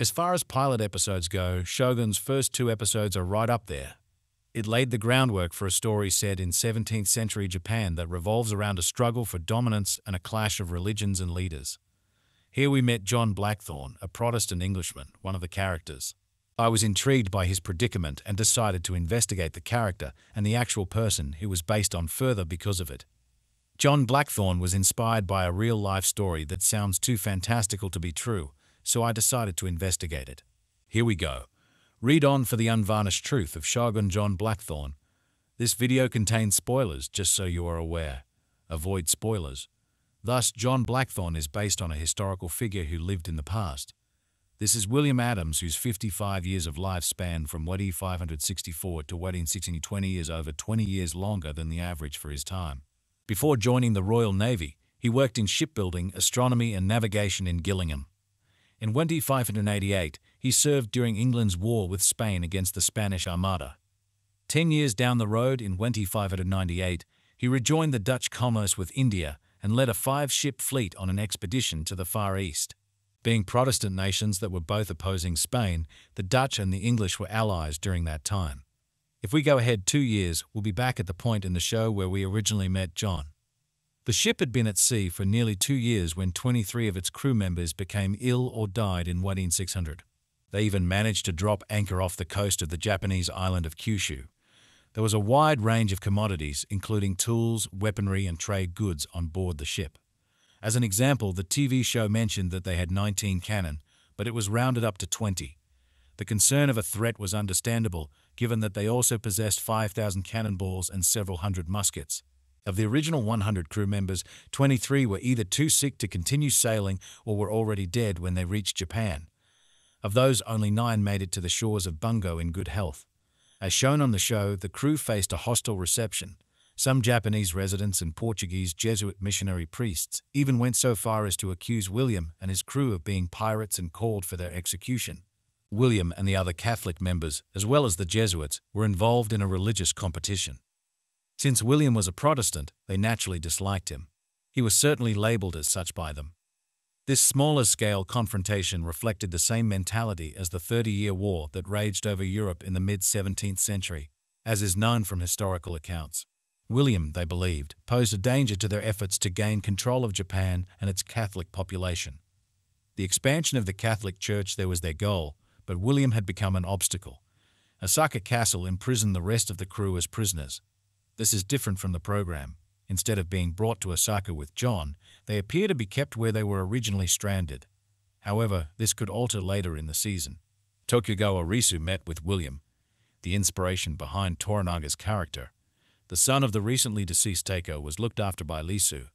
As far as pilot episodes go, Shogun's first two episodes are right up there. It laid the groundwork for a story set in 17th century Japan that revolves around a struggle for dominance and a clash of religions and leaders. Here we met John Blackthorne, a Protestant Englishman, one of the characters. I was intrigued by his predicament and decided to investigate the character and the actual person who was based on further because of it. John Blackthorne was inspired by a real life story that sounds too fantastical to be true, so I decided to investigate it. Here we go. Read on for the unvarnished truth of Shogun John Blackthorne. This video contains spoilers, just so you are aware. Avoid spoilers. Thus, John Blackthorne is based on a historical figure who lived in the past. This is William Adams, whose 55 years of life span from Wedi 564 to Wedi 1620 is over 20 years longer than the average for his time. Before joining the Royal Navy, he worked in shipbuilding, astronomy, and navigation in Gillingham. In Wedi 588, he served during England's war with Spain against the Spanish Armada. Ten years down the road, in Wedi 598, he rejoined the Dutch commerce with India and led a five-ship fleet on an expedition to the Far East. Being Protestant nations that were both opposing Spain, the Dutch and the English were allies during that time. If we go ahead two years, we'll be back at the point in the show where we originally met John. The ship had been at sea for nearly two years when 23 of its crew members became ill or died in Wadin 600. They even managed to drop anchor off the coast of the Japanese island of Kyushu. There was a wide range of commodities, including tools, weaponry, and trade goods, on board the ship. As an example, the TV show mentioned that they had 19 cannon, but it was rounded up to 20. The concern of a threat was understandable, given that they also possessed 5,000 cannonballs and several hundred muskets. Of the original 100 crew members, 23 were either too sick to continue sailing or were already dead when they reached Japan. Of those, only nine made it to the shores of Bungo in good health. As shown on the show, the crew faced a hostile reception. Some Japanese residents and Portuguese Jesuit missionary priests even went so far as to accuse William and his crew of being pirates and called for their execution. William and the other Catholic members, as well as the Jesuits, were involved in a religious competition. Since William was a Protestant, they naturally disliked him. He was certainly labelled as such by them. This smaller scale confrontation reflected the same mentality as the Thirty Year War that raged over Europe in the mid 17th century, as is known from historical accounts. William, they believed, posed a danger to their efforts to gain control of Japan and its Catholic population. The expansion of the Catholic Church there was their goal, but William had become an obstacle. Osaka Castle imprisoned the rest of the crew as prisoners. This is different from the program. Instead of being brought to Osaka with John, they appear to be kept where they were originally stranded. However, this could alter later in the season. Tokugawa Ieyasu met with William, the inspiration behind Toranaga's character. The son of the recently deceased Taiko was looked after by Ieyasu.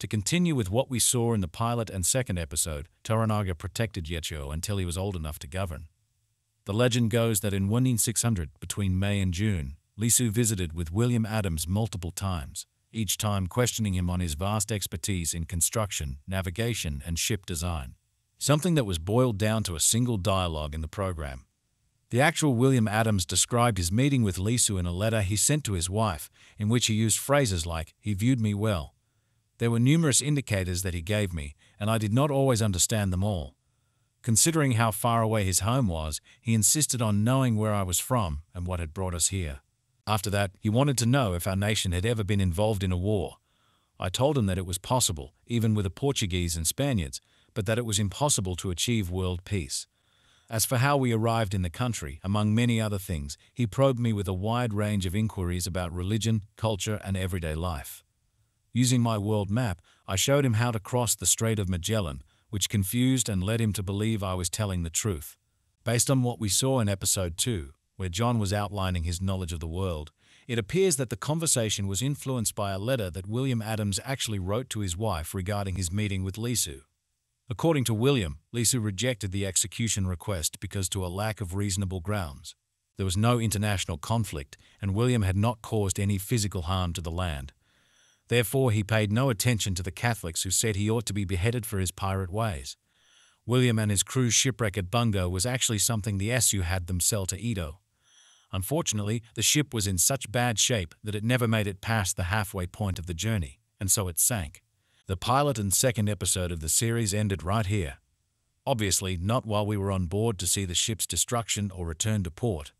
To continue with what we saw in the pilot and second episode, Toranaga protected Yaechiyo until he was old enough to govern. The legend goes that in 1600, between May and June, Ieyasu visited with William Adams multiple times each time questioning him on his vast expertise in construction, navigation, and ship design. Something that was boiled down to a single dialogue in the program. The actual William Adams described his meeting with Ieyasu in a letter he sent to his wife, in which he used phrases like, he viewed me well. There were numerous indicators that he gave me, and I did not always understand them all. Considering how far away his home was, he insisted on knowing where I was from and what had brought us here. After that, he wanted to know if our nation had ever been involved in a war. I told him that it was possible, even with the Portuguese and Spaniards, but that it was impossible to achieve world peace. As for how we arrived in the country, among many other things, he probed me with a wide range of inquiries about religion, culture, and everyday life. Using my world map, I showed him how to cross the Strait of Magellan, which confused and led him to believe I was telling the truth. Based on what we saw in episode 2, where John was outlining his knowledge of the world, it appears that the conversation was influenced by a letter that William Adams actually wrote to his wife regarding his meeting with Ieyasu. According to William, Ieyasu rejected the execution request because to a lack of reasonable grounds. There was no international conflict, and William had not caused any physical harm to the land. Therefore, he paid no attention to the Catholics who said he ought to be beheaded for his pirate ways. William and his crew's shipwreck at Bungo was actually something the Ieyasu had them sell to Edo. Unfortunately, the ship was in such bad shape that it never made it past the halfway point of the journey, and so it sank. The pilot and second episode of the series ended right here. Obviously, not while we were on board to see the ship's destruction or return to port.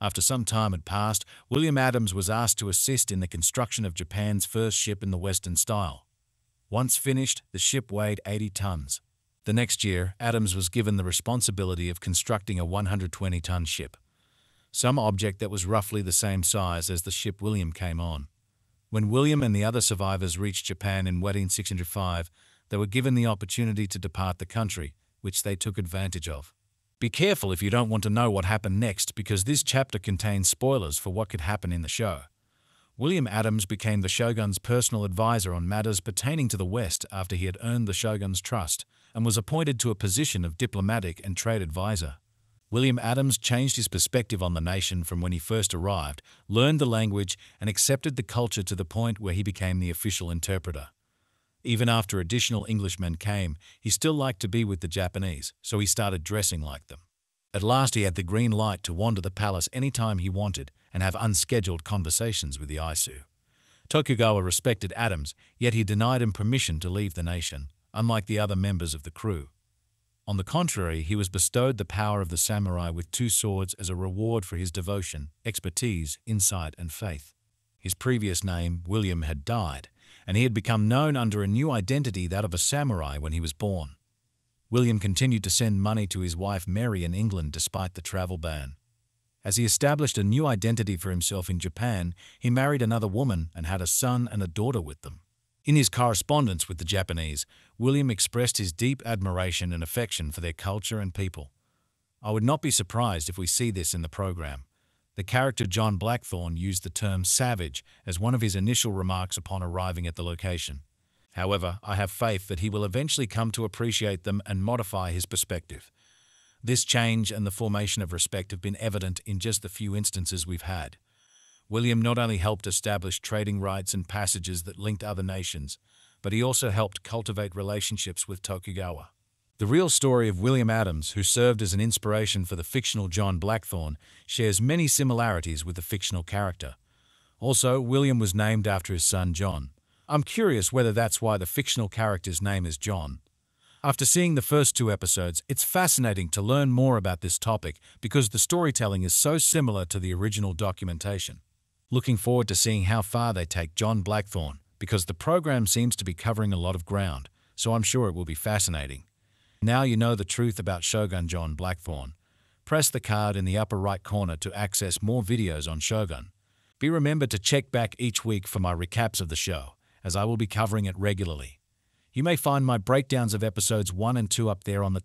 After some time had passed, William Adams was asked to assist in the construction of Japan's first ship in the Western style. Once finished, the ship weighed 80 tons. The next year, Adams was given the responsibility of constructing a 120-ton ship, some object that was roughly the same size as the ship William came on. When William and the other survivors reached Japan in 1865, they were given the opportunity to depart the country, which they took advantage of. Be careful if you don't want to know what happened next because this chapter contains spoilers for what could happen in the show. William Adams became the shogun's personal advisor on matters pertaining to the West after he had earned the shogun's trust and was appointed to a position of diplomatic and trade advisor. William Adams changed his perspective on the nation from when he first arrived, learned the language, and accepted the culture to the point where he became the official interpreter. Even after additional Englishmen came, he still liked to be with the Japanese, so he started dressing like them. At last he had the green light to wander the palace any time he wanted and have unscheduled conversations with the Ieyasu. Tokugawa respected Adams, yet he denied him permission to leave the nation, unlike the other members of the crew. On the contrary, he was bestowed the power of the samurai with two swords as a reward for his devotion, expertise, insight, and faith. His previous name, William, had died, and he had become known under a new identity, that of a samurai, when he was born. William continued to send money to his wife Mary in England despite the travel ban. As he established a new identity for himself in Japan, he married another woman and had a son and a daughter with them. In his correspondence with the Japanese, William expressed his deep admiration and affection for their culture and people. I would not be surprised if we see this in the program. The character John Blackthorne used the term savage as one of his initial remarks upon arriving at the location. However, I have faith that he will eventually come to appreciate them and modify his perspective. This change and the formation of respect have been evident in just the few instances we've had. William not only helped establish trading rights and passages that linked other nations, but he also helped cultivate relationships with Tokugawa. The real story of William Adams, who served as an inspiration for the fictional John Blackthorne, shares many similarities with the fictional character. Also, William was named after his son John. I'm curious whether that's why the fictional character's name is John. After seeing the first two episodes, it's fascinating to learn more about this topic because the storytelling is so similar to the original documentation. Looking forward to seeing how far they take John Blackthorne because the program seems to be covering a lot of ground, so I'm sure it will be fascinating. Now you know the truth about Shogun John Blackthorne. Press the card in the upper right corner to access more videos on Shogun. Be remembered to check back each week for my recaps of the show, as I will be covering it regularly. You may find my breakdowns of episodes 1 and 2 up there on the